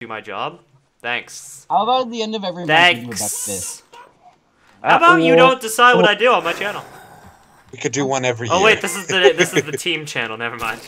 do my job? Thanks. How about at the end of every match we do a Thanks. How about you Uh, don't decide what I do on my channel? We could do one every Oh year. wait, this is the this is the team channel. Never mind.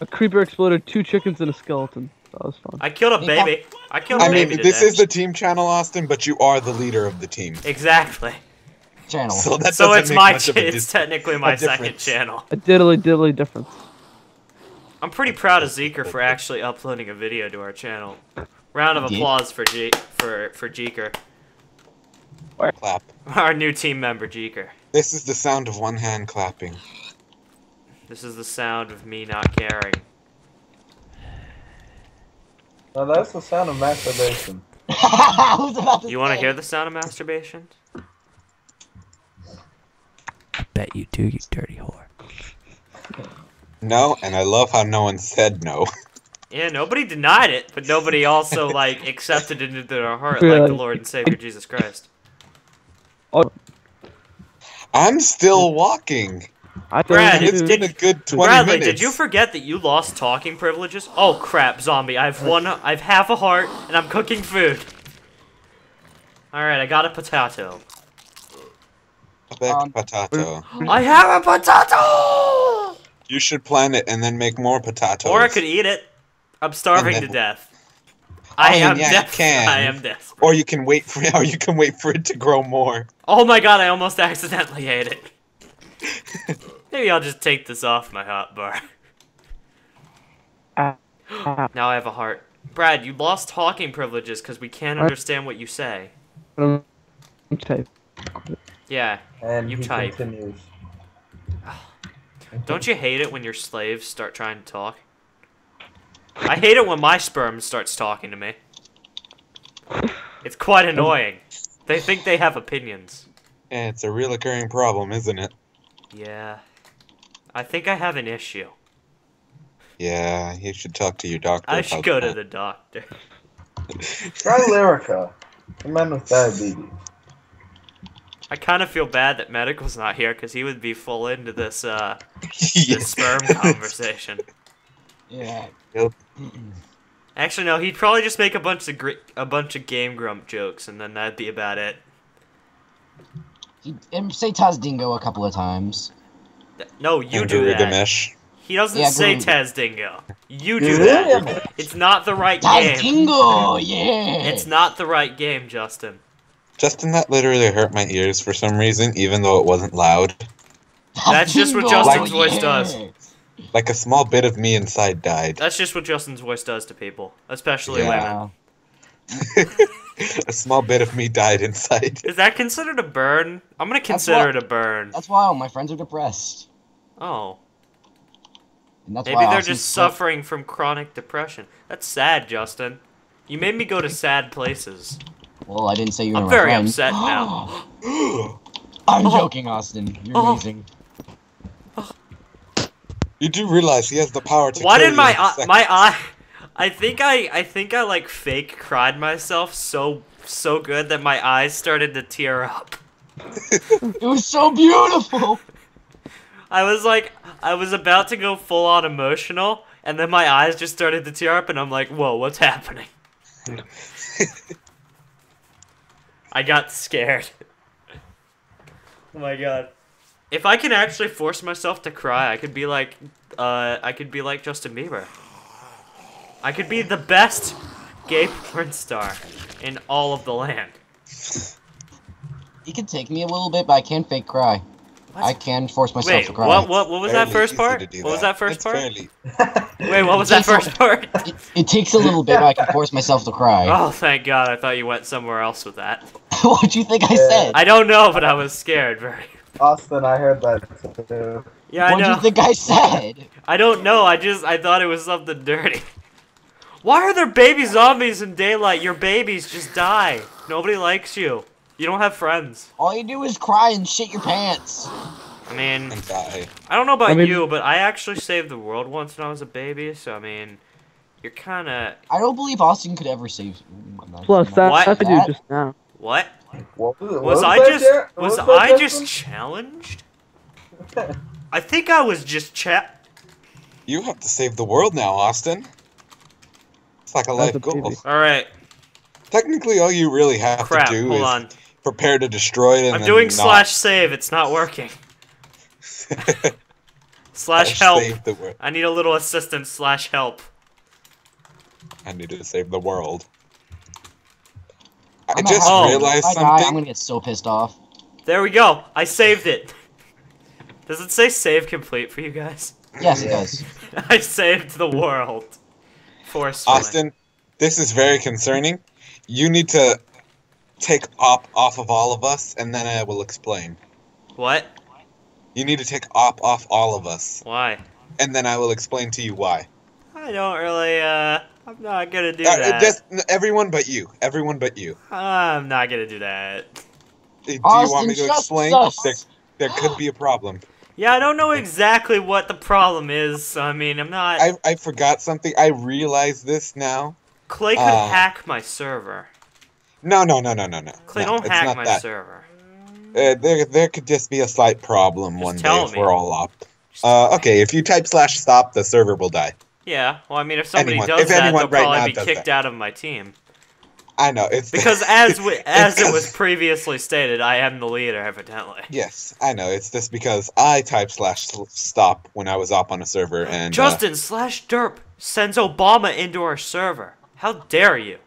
A creeper exploded two chickens and a skeleton. That was fun. I killed a baby. I killed a I mean, baby this today. is the team channel, Austin, but you are the leader of the team. exactly. Channel. So that So it's my. much Ch- it's technically my second channel. A diddly diddly difference. I'm pretty proud of Zeekaer for actually uploading a video to our channel. Round of Indeed. applause for G for for Jeeker, Clap. our new team member Jeeker. This is the sound of one hand clapping. This is the sound of me not caring. Now that's the sound of masturbation. I was about to You want to hear the sound of masturbation? Bet you do, you dirty whore. No, and I love how no one said no. Yeah, nobody denied it, but nobody also like accepted it into their heart, like the Lord and Savior Jesus Christ. Oh, I'm still walking. I Brad, think It's did- been a good 20 Bradley, minutes. did you forget that you lost talking privileges? Oh crap, zombie! I've one. I've half a heart, and I'm cooking food. All right, I got a potato. Back Um, potato. I have a potato. You should plant it and then make more potatoes. Or I could eat it. I'm starving to death. I mean, am yeah, you deaf. can. I am death. Or you can wait for or you can wait for it to grow more. Oh my god! I almost accidentally ate it. Maybe I'll just take this off my hot bar. Ah, ah, Now I have a heart. Brad, you lost talking privileges because we can't understand what you say. I'm type. Yeah. And You he type. continues. Don't you hate it when your slaves start trying to talk? I hate it when my sperm starts talking to me. It's quite annoying. They think they have opinions. Yeah, it's a real occurring problem, isn't it? Yeah. I think I have an issue. Yeah, you should talk to your doctor. I should about go to the doctor. Try Lyrica. The man with diabetes. I kind of feel bad that Medical's not here because he would be full into this uh Yeah. this sperm conversation. Yeah. Yep. Actually, no. He'd probably just make a bunch of gr- a bunch of game grump jokes, and then that'd be about it. He, say Taz Dingo a couple of times. Th- No, you do that. Gilgamesh. He doesn't Yeah, say Taz Dingo. You do that. It's not the right Taz game. Dingo, yeah. It's not the right game, Justin. Justin, that literally hurt my ears for some reason, even though it wasn't loud. Taz That's just what Dingo, Justin's voice does. Like a small bit of me inside died. That's just what Justin's voice does to people, especially Yeah. women. a small bit of me died inside. Is that considered a burn? I'm gonna consider what- it a burn. That's why all my friends are depressed. Oh, And that's maybe why they're Austin's just suffering from chronic depression. That's sad, Justin. You made me go to sad places. Well, I didn't say you were I'm my very friend. upset now. I'm Oh. joking, Austin. You're Oh. amazing. You do realize he has the power to Why kill did you my in eye, my eye? I think I I think I like fake cried myself so so good that my eyes started to tear up. It was so beautiful. I was like I was about to go full on emotional, and then my eyes just started to tear up, and I'm like, whoa, what's happening? I got scared. oh my god. If I can actually force myself to cry, I could be like, uh, I could be like Justin Bieber. I could be the best gay porn star in all of the land. It can take me a little bit, but I can fake cry. What? I can force myself Wait, to cry. what, what, what was that first part? to What was that first It's part? fairly- Wait, what was that Jason- first part? It, it takes a little bit, but I can force myself to cry. Oh, thank God! I thought you went somewhere else with that. What'd you think I said? I don't know, but I was scared. Very. Austin, I heard that too. Yeah, I What'd know. you think I said? I don't know. I just I thought it was something dirty. Why are there baby zombies in daylight? Your babies just die. Nobody likes you. You don't have friends. All you do is cry and shit your pants. I mean. I don't know about I mean- you, but I actually saved the world once when I was a baby. So I mean, you're kind of I don't believe Austin could ever save. Ooh, I'm Plus, that, What? that's what I that- do just now. what? What was, Was I just Jer- what was that, I just Justin? challenged? I think I was just chat. You have to save the world now, Austin. It's like a That's life a goal. All right. Technically, all you really have Crap. to do Hold is on. prepare to destroy it. And I'm then doing not. slash save. It's not working. Slash Slash help. save the wor- I need a little assistance. Slash help. I need to save the world. I just Oh. realized If I die, I'm gonna get so pissed off. There we go. I saved it. Does it say save complete for you guys? Yes, it does. I saved the world. Forcefully. Austin, this is very concerning. You need to take op off of all of us, and then I will explain. What? You need to take op off all of us, Why? and then I will explain to you why. I don't really, uh, I'm not gonna do Uh, that. just everyone but you. Everyone but you. I'm not gonna do that. Do you Austin, want me to explain? There, there could be a problem. Yeah, I don't know exactly what the problem is. so, I mean, I'm not. I, I forgot something. I realize this now. Clay could uh, hack my server. No, no, no, no, no, no. Clay, no, don't it's hack not my that. server. Uh, there, there could just be a slight problem Just one day if me. we're all up. Uh, okay, if you type slash stop, the server will die. Yeah, well, I mean, if somebody Anyone- does if that, they'll right probably be kicked that. out of my team. I know it's Because as w- as it was previously stated, I am the leader, evidently. Yes, I know. It's just because I type slash stop when I was up on a server, and uh, Justin slash Derp sends Obama into our server. How dare you?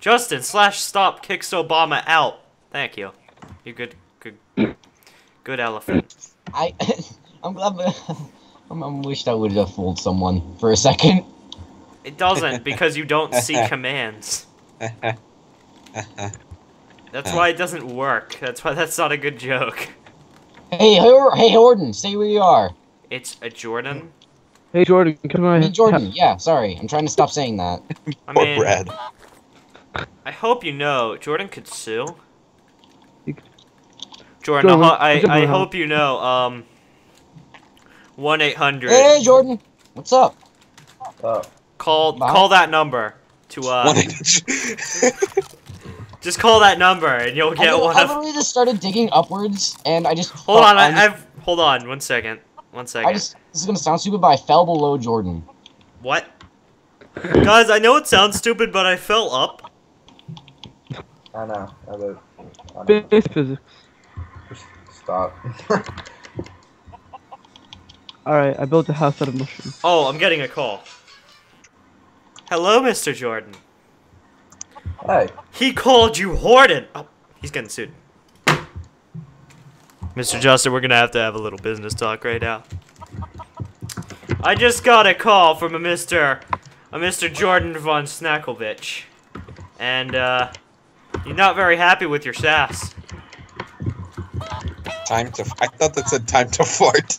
Justin slash stop kicks Obama out. Thank you. You good, good, good elephant. I, I'm glad. I'm, I wish I would have fooled someone for a second. It doesn't because you don't see commands. That's why it doesn't work. That's why that's not a good joke. Hey, Hor- hey, Horton, stay where you are. It's a Jordan. Hey Jordan, come on. Hey, Jordan. Yeah, sorry, I'm trying to stop saying that. I or mean, red. I hope you know Jordan could sue. Jordan, Jordan, I, I, I hope you know. Um, one eight hundred. Hey, Jordan, what's up? Uh, Call Bob? call that number to uh. Just call that number and you'll I, get lit- one I of. literally just started digging upwards, and I just Hold on, I, I'm just- I've hold on one second. One second. I just this is gonna sound stupid, but I fell below Jordan. What? Guys, I know it sounds stupid, but I fell up. I know. I know. I know. Space physics. Stop. Alright, I built a house out of mushrooms. Oh, I'm getting a call. Hello, Mr. Jordan. hey, He called you Horton. Oh, he's getting sued. Mr. Justin, we're gonna have to have a little business talk right now. I just got a call from a Mr. a Mr. Jordan von Snacklevich. And uh you're not very happy with your sass. time to. I thought that said time to fart.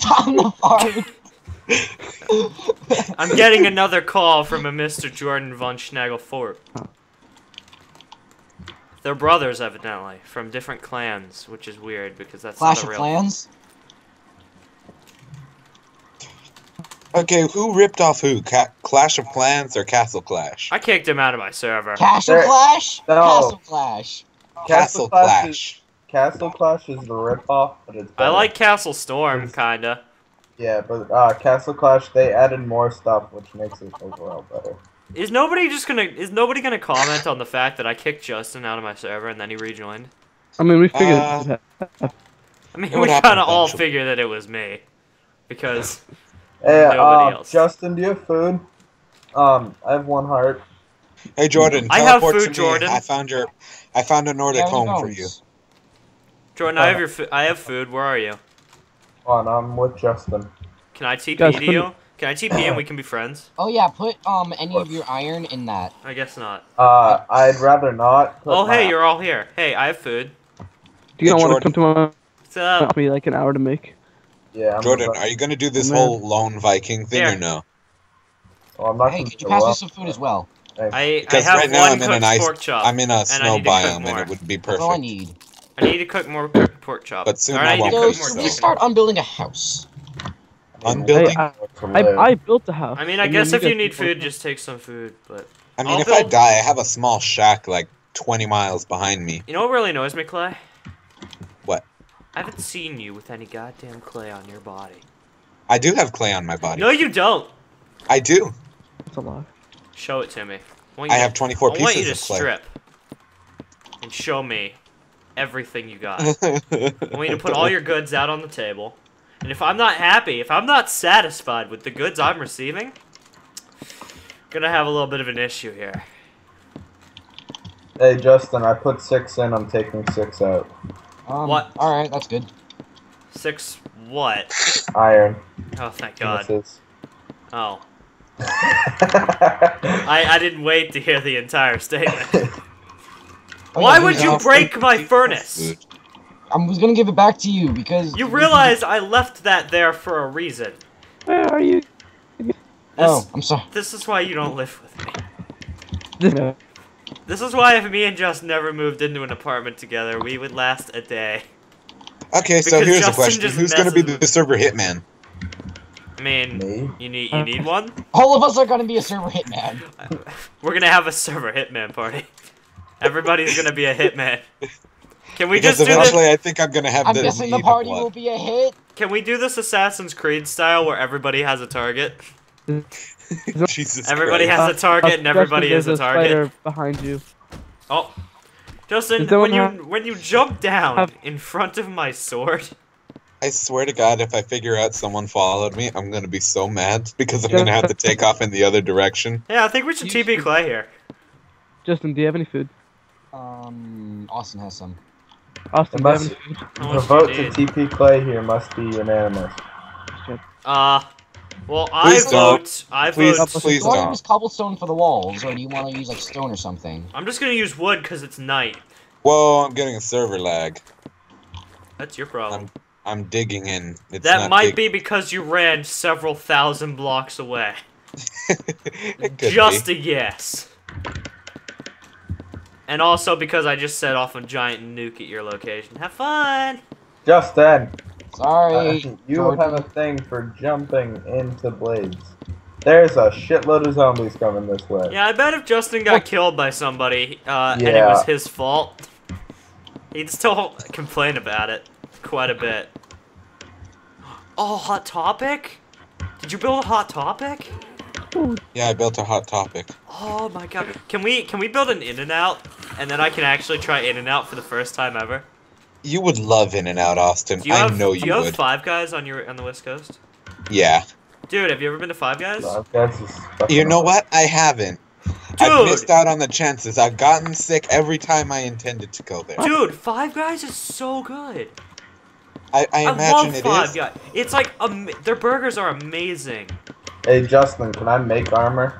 Time to. I'm getting another call from a Mr. Jordan von Schnagglefort. They're brothers, evidently, from different clans, which is weird because that's Clash not a of real. Clans. Okay, who ripped off who? Ca- Clash of Clans or Castle Clash? I kicked him out of my server. Castle There- Clash. No. Castle Clash. Castle Clash Clash. Castle Clash is the ripoff, but it's. I like Castle Storm, kinda. Yeah, but uh, Castle Clash they added more stuff, which makes it overall better. Is nobody just gonna? Is nobody gonna comment on the fact that I kicked Justin out of my server and then he rejoined? I mean, we figured Uh, I mean, we kind of all figured that it was me, because Hey, Nobody uh, else. Justin, do you have food? Um, I have one heart. Hey Jordan, I have teleport food, to me. Jordan. I found your. I found a Nordic There he home for you. Jordan, I have your. Fo- I have food. Where are you? On, I'm with Justin. Can I TP Guys, to you? Can I TP and we can be friends? Oh yeah, put um any of your iron in that. I guess not. Uh, I'd rather not. put Oh, hey, you're all here. Hey, I have food. Do you Hey, not want to come to my What's up? took me like an hour to make? Yeah, I'm Jordan, about- are you gonna do this Man. whole lone Viking thing Here. or no? well, I'm not Hey, gonna could you do pass me some food as well? Thanks. I, I have right now one I'm in cooked an ice. pork chop. I'm in a snow need to cook biome, and it would be That's all I need. I need to cook more pork chop. But soon Or I I need to So cook cook more should we chicken. start unbuilding a house? Unbuilding? Hey, I, To I. I built a house. I mean, I and guess then if you need food, just take some food. But I mean, I'll if I die, I have a small shack like 20 miles behind me. you know what really annoys me, Clay? What? I haven't seen you with any goddamn clay on your body. I do have clay on my body. No, you don't. I do. That's a lie. Show it to me. want you I to- have 24 I want you pieces to of clay. strip and show me everything you got. I want you to put all your goods out on the table. And if I'm not happy, if I'm not satisfied with the goods I'm receiving, I'm gonna have a little bit of an issue here. Hey Justin, I put six in. I'm taking six out. Um, What? All right, that's good. Six what? Iron. Oh thank God. Penises. Oh. I, I didn't wait to hear the entire statement. Oh, Why would you uh, break my furnace? I was gonna give it back to you because You realize I left that there for a reason. Where are you? This, Oh, I'm sorry. this is why you don't live with me. No. This is why if me and Justin never moved into an apartment together, we would last a day. Okay, so Because here's Justin a question: Who's gonna be the server hitman? I mean, Me? you need you need one. All of us are gonna be a server hitman. We're gonna have a server hitman party. Everybody's gonna be a hitman. Can we Because just do this? eventually, I think I'm gonna have I'm the guessing the party blood. will be a hit. Can we do this Assassin's Creed style where everybody has a target? Jesus Everybody Christ. has a target and Uh, everybody Justin, is a target. spider behind you. Oh, Justin, when you have- when you jump down have- in front of my sword, I swear to God, if I figure out someone followed me, I'm gonna be so mad because I'm gonna have to take off in the other direction. yeah, I think we should You TP should- Clay here. Justin, do you have any food? Um, Austin has some. Austin, It do you have must- any food? How The much vote do you to need? TP Clay here must be unanimous. Uh, well, Please I don't. vote. I Please, vote. please do you want to don't. use cobblestone for the walls, or do you want to use like stone or something? I'm just gonna use wood because it's night. Whoa, I'm getting a server lag. That's your problem. I'm digging in. It's that not might dig- be because you ran several thousand blocks away. it could Just be. a guess. And also because I just set off a giant nuke at your location. Have fun! Justin, uh, Sorry. you Jordan. have a thing for jumping into blades. There's a shitload of zombies coming this way. Yeah, I bet if Justin got killed by somebody, uh, and it was his fault, he'd still complain about it quite a bit. Oh, Hot Topic? Did you build a Hot Topic? Yeah, I built a hot topic. Oh my god. Can we can we build an in and out and then I can actually try in and out for the first time ever? You would love In and Out, Austin. Do you I have know do you, you have five guys on your on the west coast? Yeah. Dude, have you ever been to Five Guys? Five Guys is You know what? I haven't. Dude! I've missed out on the chances. I've gotten sick every time I intended to go there. Dude, Five Guys is so good. I, I I, imagine love it Five is. Guys. It's like um, their burgers are amazing. Hey Justin, can I make armor?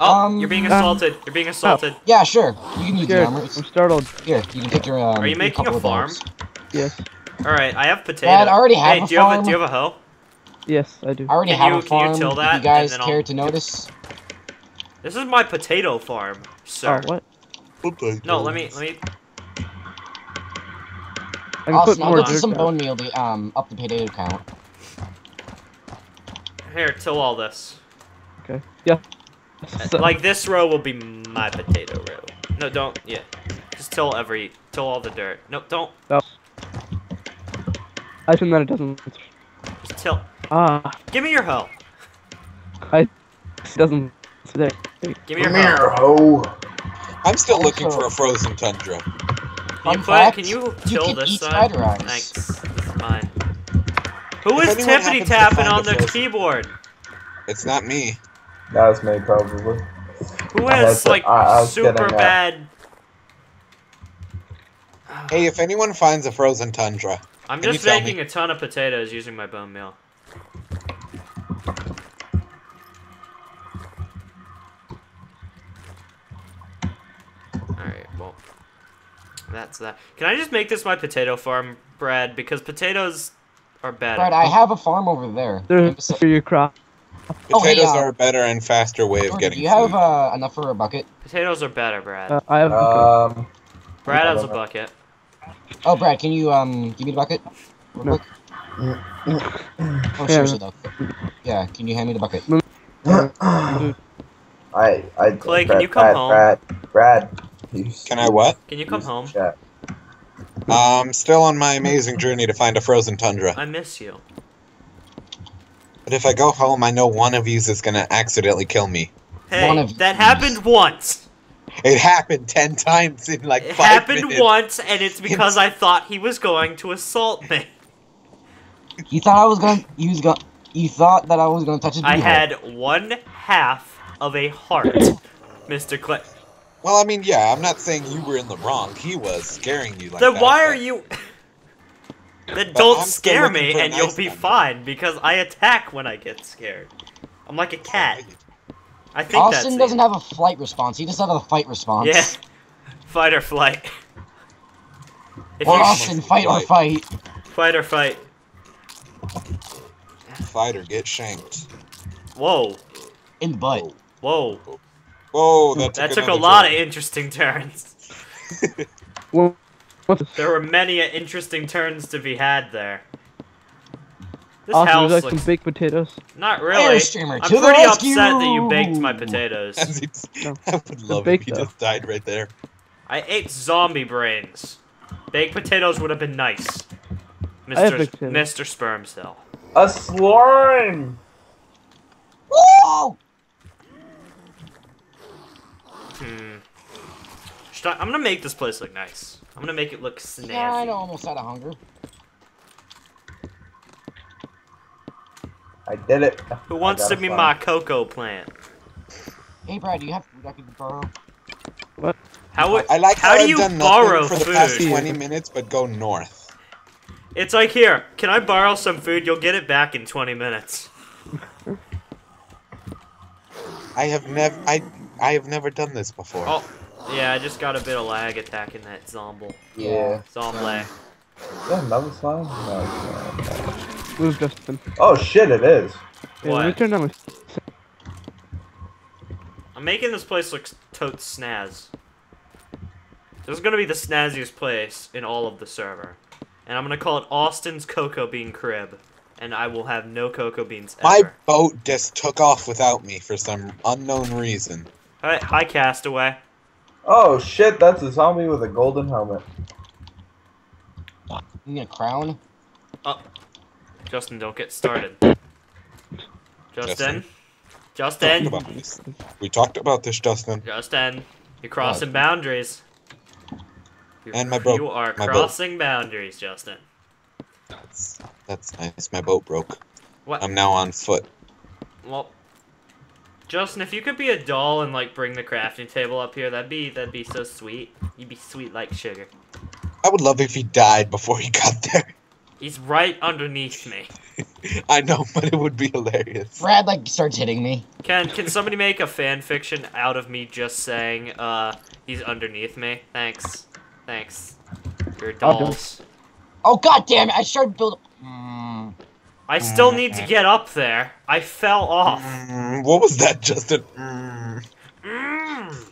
Oh, Um, you're being uh, assaulted. You're being assaulted. Yeah, sure. You can use the armor. I'm startled. here, you can pick your. Um, Are you making a farm? Yes. All right, I have potato. Dad, I already have hey, a do you have a do you have a hoe? Yes, I do. I already Can have you- a can you farm. till if that, you guys then I'll- care to notice? This is my potato farm, sir. Oh, what? No, let me let me. I can put Austin, I'll get you dirt some bone meal to um up the potato count. Here, till all this. Okay. Yeah. So- Like this row will be my potato row. No, don't. Yeah, just till every till all the dirt. No, don't. I assume that it doesn't. Just till. Ah, Give me your hoe. I. It doesn't. There. Give me your Come hoe. here, ho. I'm still looking for a frozen tundra. Can you Fun put? fact, can you you till can this eat side? spider eyes. Thanks. This is mine. Who If is anyone tippity tapping on a the frozen- keyboard? It's not me. That was me, probably. Who I has had like I- I super uh, bad? Hey, if anyone finds a frozen tundra, I'm just making a ton of potatoes using my bone meal. Alright, well. That's that. Can I just make this my potato farm, Brad? Because potatoes are better. Brad, I have a farm over there. There's for your crop. Oh, hey, potatoes uh, are a better and faster way of getting do you have uh, enough for a bucket? Potatoes are better, Brad. Uh, I have. Um, Brad has a bucket. Oh, Brad, can you um give me the bucket? Real No. quick? Oh, seriously though. Yeah, can you hand me the bucket? I, I. Clay, can you come Brad, home? Brad, Brad. you Can I what? Can you come home? chat. Um, still on my amazing journey to find a frozen tundra. I miss you. But if I go home, I know one of you is gonna accidentally kill me. Hey, One of that happened once. It happened ten times in like It five happened minutes. once, and it's because I thought he was going to assault me. You thought I was gonna. You was gonna. You thought that I was gonna touch his I had one half of a heart, Mr. Clay. Well, I mean, yeah, I'm not saying you were in the wrong. He was scaring you like Then that. why are but- you? then But don't I'm scare me, for a and you'll be one. fine because I attack when I get scared. I'm like a oh, cat. I think Austin that's doesn't it. have a flight response. He just has a fight response. Yeah, fight or flight. If Or you Austin, fight or fight. fight or fight. Fight or get shanked. Whoa, In the butt. whoa. Oh, Whoa, that took, That took a another lot of interesting turns. There were many interesting turns to be had there. This Austin, house like looks some baked potatoes? not really. Airstreamer I'm pretty rescue! upset that you baked my potatoes. As No. I would love baked, if he though. just died right there. I ate zombie brains. Baked potatoes would have been nice. Mr. Mr. Sperm Cell. A slime! Whoa! Hmm. I, I'm gonna make this place look nice. I'm gonna make it look snazzy. Yeah, I know, almost out of hunger. I did it. Who wants to be slime. my cocoa plant? Hey, Brad, do you have food I could borrow? How would, I like how how, do I've you done borrow for food? the past 20 minutes, but go north. It's like here. Can I borrow some food? You'll get it back in 20 minutes. I have never, I, I have never done this before. Oh, yeah. I just got a bit of lag attacking that zomble. Yeah. Zombie. Is that another slime? No, it's not. Move, Justin. Oh shit, it is. Yeah, What? turn down. I'm making this place look tote snaz. This is gonna be the snazziest place in all of the server. And I'm gonna call it Austin's Cocoa Bean Crib. And I will have no cocoa beans My boat just took off without me for some unknown reason. Hi, hi, Castaway. Oh shit, that's a zombie with a golden helmet. You need a crown? Oh, Justin, don't get started. Justin? Talked Justin? We talked about this, Justin. Justin, you're crossing boundaries. You- And my boat- You are my boat. crossing boundaries, Justin. That's, that's nice. My boat broke. What? I'm now on foot. Well, Justin, if you could be a doll and like bring the crafting table up here, that'd be that'd be so sweet. You'd be sweet like sugar. I would love if he died before he got there. He's right underneath me. I know, but it would be hilarious. Brad, like, starts hitting me. Can can somebody make a fan fiction out of me just saying uh he's underneath me? Thanks. Thanks. You're I'll dolls. Oh, god damn it, I started building. Mm. I still need to get up there. I fell off. Mm, what was that, Justin? Mm, Mm.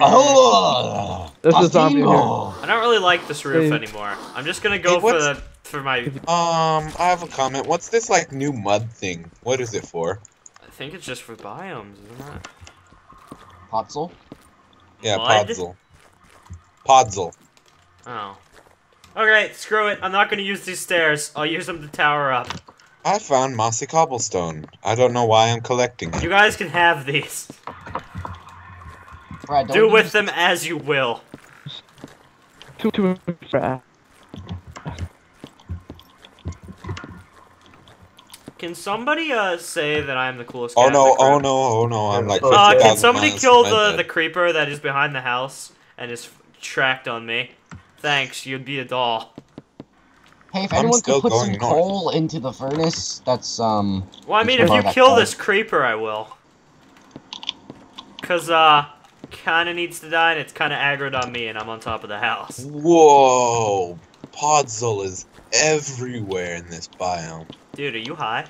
Oh! There's a zombie here. I don't really like this roof Hey. anymore. I'm just gonna go Hey, for the for my. Um, I have a comment. What's this like new mud thing? What is it for? I think it's just for biomes, isn't it? Potzel? Yeah, Mud? Podzol. Podzol. Oh. Okay, screw it. I'm not gonna use these stairs. I'll use them to tower up. I found mossy cobblestone. I don't know why I'm collecting it. You guys can have these. Brad, don't Do use- with them as you will. Two, two, Brad. Can somebody uh say that I'm the coolest Oh cat no, the oh no, oh no, I'm like Uh, Uh, 50,000 can somebody miles kill the, my the creeper that is behind the house and is tracked on me? Thanks, you'd be a doll. Hey, if I'm anyone still could put some north. coal into the furnace, that's, um... Well, I mean, if you kill that this creeper, I will. Cause, uh, kinda needs to die and it's kinda aggroed on me and I'm on top of the house. Whoa! Podzol is everywhere in this biome. Dude, are you high?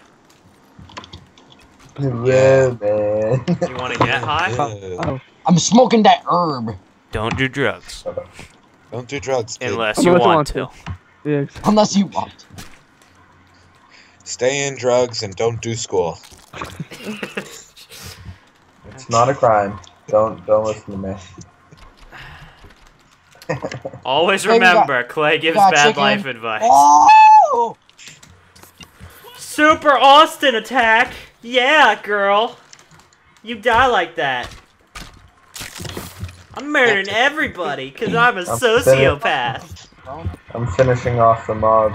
Yeah, man. You wanna get high? Yeah. Oh, I'm smoking that herb. Don't do drugs. Don't do drugs, kid. Unless Unless you I want want to. Yeah. ex- Unless you want. Stay in drugs and don't do school. It's not a crime. Don't don't listen to me. Always Hey, we got- remember, Clay gives bad chicken. life advice. Oh! Super Austin attack! Yeah, girl! You die like that. I'm murdering everybody because I'm a I'm sociopath. I'm finishing off the mod.